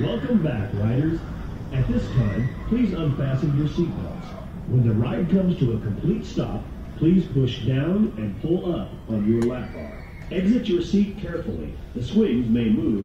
Welcome back, riders. At this time, please unfasten your seatbelts. When the ride comes to a complete stop, please push down and pull up on your lap bar. Exit your seat carefully. The swings may move.